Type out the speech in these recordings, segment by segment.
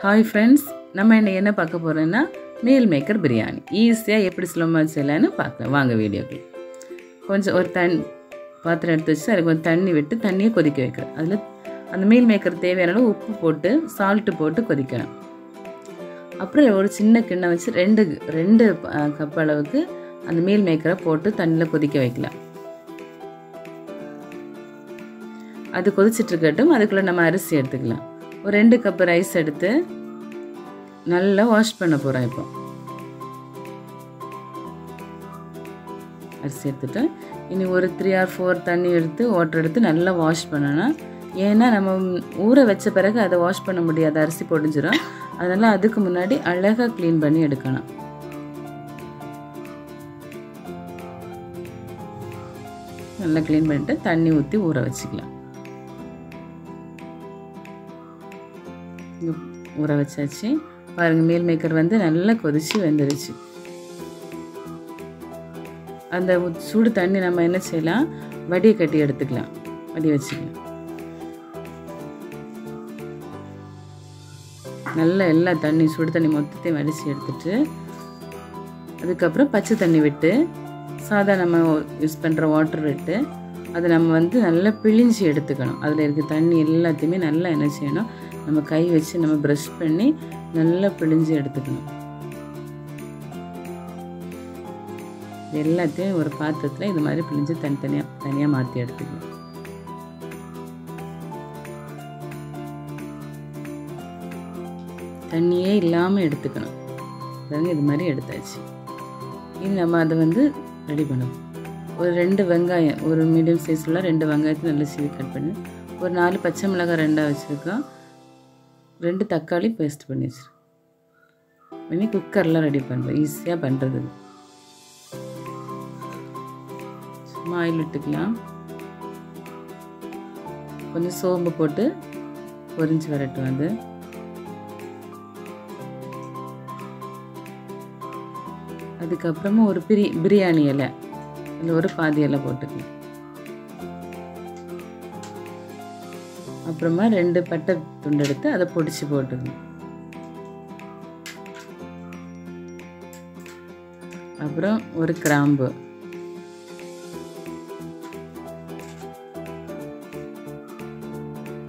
Hi friends நம்ம என்ன என்ன பார்க்க போகிறோன்னா மீல் மேக்கர் பிரியாணி ஈஸியாக எப்படி சுலமாக செய்யலான்னு பார்க்கலாம். வாங்க வீடியோக்கு கொஞ்சம் ஒரு தண் பாத்திரம் எடுத்து வச்சு அதுக்கு கொஞ்சம் தண்ணி விட்டு தண்ணியை கொதிக்க வைக்கிறேன் அதில் அந்த மீல் மேக்கர் தேவையான அளவு உப்பு போட்டு சால்ட்டு போட்டு கொதிக்கணும். அப்புறம் ஒரு சின்ன கிண்ணம் வச்சு ரெண்டு ரெண்டு கப் அளவுக்கு அந்த மீல் மேக்கரை போட்டு தண்ணியில் கொதிக்க வைக்கலாம். அது கொதிச்சிட்டு இருக்கட்டும். அதுக்குள்ளே நம்ம அரிசி எடுத்துக்கலாம். ஒரு ரெண்டு கப்பு ரைஸ் எடுத்து நல்லா வாஷ் பண்ண போகிறோம் இப்போ. அரிசி எடுத்துட்டு இனி ஒரு த்ரீ ஆர் ஃபோர் தண்ணி எடுத்து வாட்டர் எடுத்து நல்லா வாஷ் பண்ணணும். ஏன்னா நம்ம ஊற வச்ச பிறகு அதை வாஷ் பண்ண முடியாது அரிசி பொடிஞ்சிடும் அதனால் அதுக்கு முன்னாடி அழகாக க்ளீன் பண்ணி எடுக்கணும். நல்லா க்ளீன் பண்ணிட்டு தண்ணி ஊற்றி ஊற வச்சுக்கலாம். ஊற வச்சாச்சு. பாருங்கள் மீல் மேக்கர் வந்து நல்லா கொதித்து வெந்துருச்சு. அந்த சூடு தண்ணி நம்ம என்ன செய்யலாம்? வடியை கட்டி எடுத்துக்கலாம். வடி வச்சுக்கலாம். நல்லா எல்லா தண்ணி சுடு தண்ணி மொத்தத்தையும் வடித்து எடுத்துட்டு அதுக்கப்புறம் பச்சை தண்ணி விட்டு சாதா நம்ம யூஸ் பண்ணுற வாட்டர் விட்டு அதை நம்ம வந்து நல்லா பிழிஞ்சு எடுத்துக்கணும். அதில் இருக்க தண்ணி எல்லாத்தையுமே நல்லா என்ன செய்யணும்? நம்ம கை வச்சு நம்ம ப்ரஷ் பண்ணி நல்லா பிழிஞ்சு எடுத்துக்கணும். எல்லாத்தையும் ஒரு பாத்திரத்தில் இது மாதிரி பிழிஞ்சு தனித்தனியாக தனியாக மாற்றி எடுத்துக்கணும். தண்ணியே இல்லாமல் எடுத்துக்கணும். பாருங்க இது மாதிரி எடுத்தாச்சு. இனி நம்ம அதை வந்து ரெடி பண்ணணும். ஒரு ரெண்டு வெங்காயம் ஒரு மீடியம் சைஸில் ரெண்டு வெங்காயத்தை நல்லா சீவி கட் பண்ணி ஒரு நாலு பச்சை மிளகாய் ரெண்டாக வச்சுருக்கோம். ரெண்டு தக்காளி பேஸ்ட் பண்ணி வச்சிருக்கோம் பண்ணி குக்கர்லாம் ரெடி பண்ணுறோம் ஈஸியாக பண்ணுறது சும்மா ஆயில் விட்டுக்கலாம். கொஞ்சம் சோம்பு போட்டு பொரிஞ்சு வரட்டும் அது. அதுக்கப்புறமா ஒரு பிரி பிரியாணி இலை. இல்லை ஒரு பாதி இலை போட்டுக்கலாம். அப்புறமா ரெண்டு பட்டை துண்டு எடுத்து அதை பொடிச்சு போட்டுக்கணும். அப்புறம் ஒரு கிராம்பு.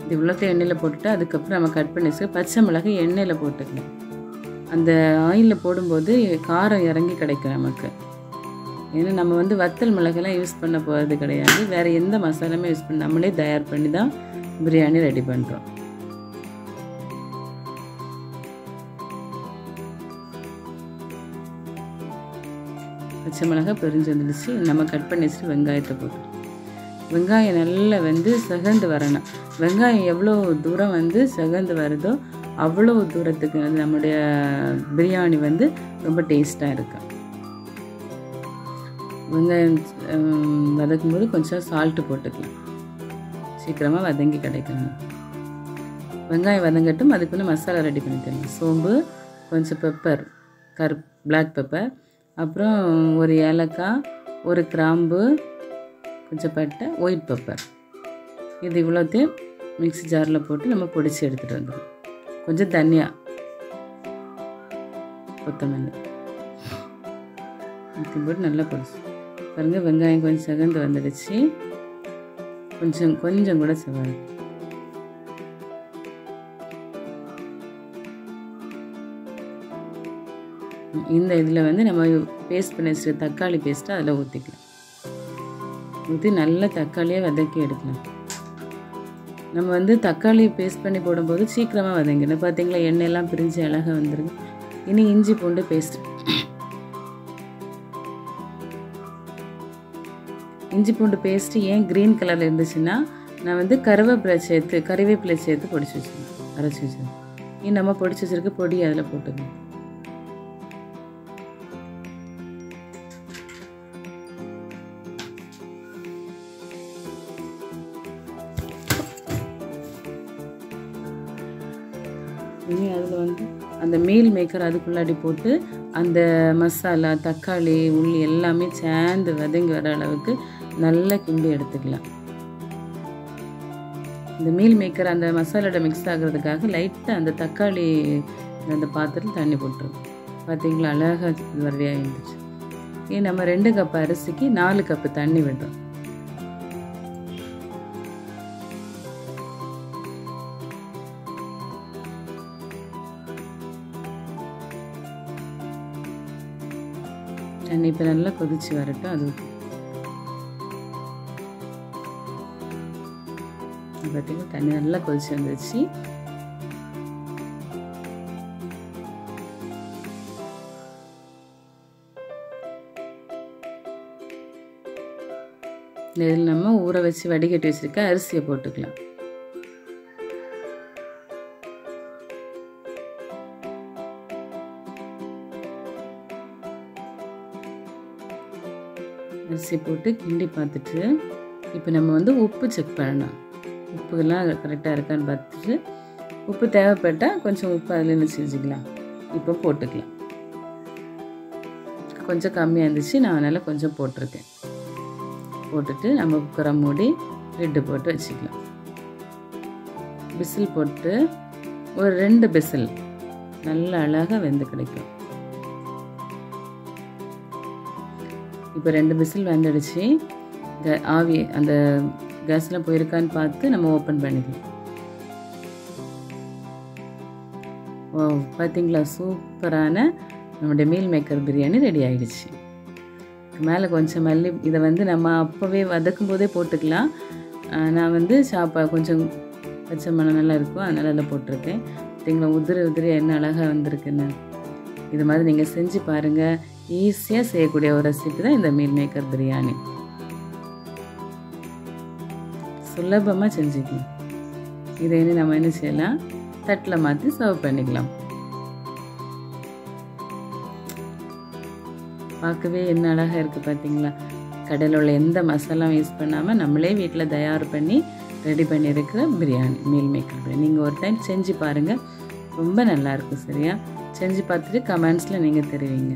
இது இவ்வளோத்தையும் எண்ணெயில் போட்டுட்டு அதுக்கப்புறம் நம்ம கட் பண்ணி வச்சு பச்சை மிளகாய் எண்ணெயில் போட்டுக்கணும். அந்த ஆயிலில் போடும்போது காரம் இறங்கி கிடைக்கும் நமக்கு. ஏன்னா நம்ம வந்து வத்தல் மிளகெல்லாம் யூஸ் பண்ண போகிறது கிடையாது. வேறு எந்த மசாலாமே யூஸ் பண்ண நம்மளே தயார் பண்ணி தான் பிரியாணி ரெடி பண்ணுறோம் பச்சை மிளகாய் பிரிஞ்சு வந்துடுச்சு நம்ம கட் பண்ணி வச்சுட்டு வெங்காயத்தை போட்டு. வெங்காயம் நல்லா வந்து செகந்து வரணும். வெங்காயம் எவ்வளோ தூரம் வந்து செகந்து வருதோ அவ்வளோ தூரத்துக்கு வந்து நம்முடைய பிரியாணி வந்து ரொம்ப டேஸ்ட்டாக இருக்கும். வெங்காயம் வதக்கும்போது கொஞ்சம் சால்ட்டு போட்டுக்கலாம். சீக்கிரமாக வதங்கி கிடைக்கணும் வெங்காயம் வதங்கட்டும் அதுக்குள்ளே மசாலா ரெடி பண்ணி தரணும் சோம்பு கொஞ்சம் பெப்பர் கரு பிளாக் பெப்பர் அப்புறம் ஒரு ஏலக்காய் ஒரு கிராம்பு கொஞ்சம் பட்டை ஒயிட் பெப்பர் இது இவ்வளோத்தையும் மிக்ஸி ஜாரில் போட்டு நம்ம பொடிச்சு எடுத்துகிட்டு வந்துடும் கொஞ்சம் தனியாக கொத்தமல்லி. ஊற்றி போட்டு நல்லா பொடிச்சு. பாருங்கள் வெங்காயம் கொஞ்சம் சகந்து வந்துடுச்சு. கொஞ்சம் கொஞ்சம் கூட செவ்வாய் இந்த இதில் வந்து நம்ம பேஸ்ட் பண்ணி வச்சுருக்க தக்காளி பேஸ்ட்டை அதில் ஊற்றிக்கலாம் ஊற்றி நல்லா தக்காளியை வதக்கி எடுக்கலாம். நம்ம வந்து தக்காளி பேஸ்ட் பண்ணி போடும்போது சீக்கிரமாக வதங்கிடும். பார்த்தீங்களா எண்ணெயெல்லாம் பிரிஞ்சு அழகாக வந்துருக்கு இனி இஞ்சி பூண்டு பேஸ்ட் இஞ்சி பூண்டு பேஸ்ட்டு ஏன் க்ரீன் கலரில் இருந்துச்சுன்னா நான் வந்து கருவேப்பிலை சேர்த்து கறிவேப்பிலை சேர்த்து பொடிச்சு வச்சுருக்கேன். அரைச்சி வச்சுருக்கேன். இனி நம்ம பொடிச்சு வச்சுருக்க பொடி அதில் போட்டுக்கணும். இனி அதில் வந்து அந்த மீல் மேக்கர் அதுக்குள்ளாடி போட்டு அந்த மசாலா தக்காளி உள்ளி எல்லாமே சேர்ந்து வதங்கி வர அளவுக்கு நல்லா கிண்டி எடுத்துக்கலாம். இந்த மீல் மேக்கர் அந்த மசாலோட மிக்ஸ் ஆகிறதுக்காக லைட்டாக அந்த தக்காளி அந்த பாத்திரத்தில் தண்ணி போட்டுரும் பார்த்தீங்களா அழகாக வரையாக இருந்துச்சு ஏன் நம்ம ரெண்டு கப் அரிசிக்கு நாலு கப்பு தண்ணி விடுறோம். தண்ணி இப்போ நல்லா கொதிச்சு வரட்டும் அது பார்த்தீங்கன்னா தண்ணி நல்லா கொதிச்சு வந்துச்சு இதில் நம்ம ஊற வச்சு வடிகட்டி வச்சுருக்க அரிசியை போட்டுக்கலாம். அரிசி போட்டு கிண்டி பார்த்துட்டு இப்போ நம்ம வந்து உப்பு செக் பண்ணணும். உப்புலாம் கரெக்டாக இருக்கான்னு பார்த்துட்டு உப்பு தேவைப்பட்டால் கொஞ்சம் உப்பு அதில் என்ன செஞ்சுக்கலாம். இப்போ போட்டுக்கலாம். கொஞ்சம் கம்மியாக இருந்துச்சு நான் அதனால் கொஞ்சம் போட்டிருக்கேன். போட்டுட்டு நம்ம குக்கரை மூடி லிட்டு போட்டு வச்சுக்கலாம். பிசில் போட்டு ஒரு ரெண்டு பிசில் நல்ல அழகாக வெந்து கிடைக்கும். இப்போ ரெண்டு பிசில் க ஆவி அந்த கேஸ்லாம் போயிருக்கான்னு பார்த்து நம்ம ஓப்பன் பண்ணிக்கலாம் ஓ பார்த்தீங்களா? சூப்பரான நம்முடைய மீல் மேக்கர் பிரியாணி ரெடி ஆகிடுச்சு மேலே கொஞ்சம் மல்லி இதை வந்து நம்ம அப்போவே வதக்கும் போதே போட்டுக்கலாம். நான் வந்து சாப்பா கொஞ்சம் பச்சை மணம் நல்லா இருக்கும் அதனால் அதில் போட்டிருக்கேன். பார்த்தீங்களா? உதிரி உதிரி என்ன அழகாக வந்திருக்குன்னு. இது மாதிரி நீங்கள் செஞ்சு பாருங்கள் ஈஸியாக செய்யக்கூடிய ஒரு ரெசிபி தான் இந்த மீல் மேக்கர் பிரியாணி. சுலபமாக செஞ்சுக்கலாம். இதை இனி நம்ம என்ன செய்யலாம்? தட்டில் மாற்றி சர்வ் பண்ணிக்கலாம். பார்க்கவே என்ன அழகாக இருக்குது பார்த்தீங்களா கடையில் உள்ள எந்த மசாலாவும் யூஸ் பண்ணாமல் நம்மளே வீட்டில் தயார் பண்ணி ரெடி பண்ணியிருக்கிற பிரியாணி மீல் மேக்கர் பிரியாணி. நீங்கள் ஒரு டைம் செஞ்சு பாருங்கள் ரொம்ப நல்லாயிருக்கும் சரியா? செஞ்சு பார்த்துட்டு கமெண்ட்ஸில் நீங்கள் தெரிவிங்க.